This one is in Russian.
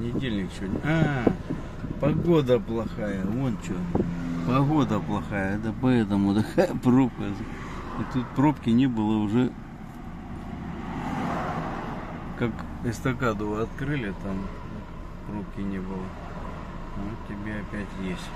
понедельник сегодня. А, погода плохая, вон что. Погода плохая, это поэтому такая пробка. И тут пробки не было уже. Как эстакаду открыли, там пробки не было. Вот тебе опять есть.